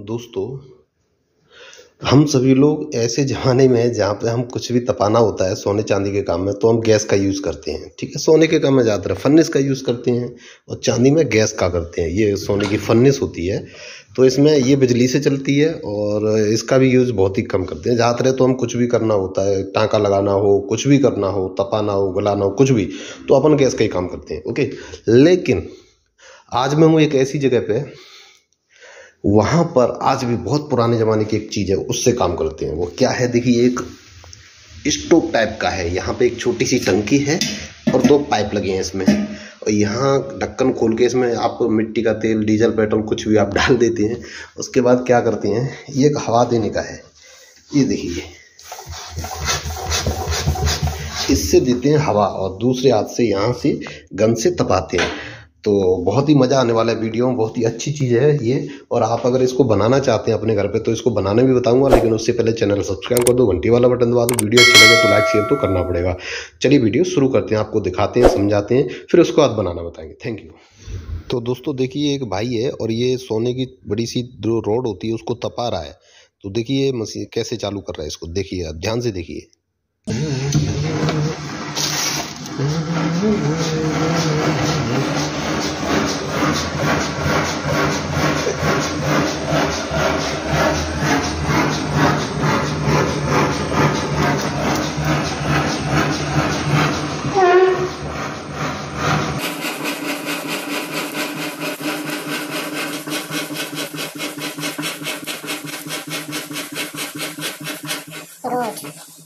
दोस्तों, हम सभी लोग ऐसे ज़माने में जहाँ पे हम कुछ भी तपाना होता है सोने चांदी के काम में तो हम गैस का यूज़ करते हैं, ठीक है? सोने के काम में ज़्यादातर फर्नेस का यूज़ करते हैं और चांदी में गैस का करते हैं। ये सोने की फर्नेस होती है तो इसमें ये बिजली से चलती है और इसका भी यूज़ बहुत ही कम करते हैं। ज़्यादातर तो हम कुछ भी करना होता है, टाँका लगाना हो, कुछ भी करना हो, तपाना हो, गलाना हो, कुछ भी तो अपन गैस का ही काम करते हैं, ओके? लेकिन आज मैं हूँ एक ऐसी जगह पे वहाँ पर आज भी बहुत पुराने ज़माने की एक चीज़ है, उससे काम करते हैं। वो क्या है? देखिए एक स्टोव टाइप का है। यहाँ पे एक छोटी सी टंकी है और दो पाइप लगे हैं इसमें। और यहाँ ढक्कन खोल के इसमें आप मिट्टी का तेल, डीजल, पेट्रोल, कुछ भी आप डाल देते हैं। उसके बाद क्या करते हैं, ये एक हवा देने का है। ये देखिए। इससे देते हैं हवा और दूसरे हाथ से यहाँ से गन से तपाते हैं। तो बहुत ही मज़ा आने वाला है वीडियो में बहुत ही अच्छी चीज़ है ये। और आप अगर इसको बनाना चाहते हैं अपने घर पे तो इसको बनाने भी बताऊँगा, लेकिन उससे पहले चैनल सब्सक्राइब कर दो, घंटी वाला बटन दबा दो, वीडियो अच्छी लगे तो लाइक, शेयर तो करना पड़ेगा। चलिए वीडियो शुरू करते हैं, आपको दिखाते हैं, समझाते हैं, फिर उसको बाद बनाना बताएँगे। थैंक यू तो दोस्तों, देखिए, एक भाई है और ये सोने की बड़ी सी जो रोड होती है, उसको तपा रहा है। तो देखिए मशीन कैसे चालू कर रहा है इसको, देखिए ध्यान से देखिए। outro.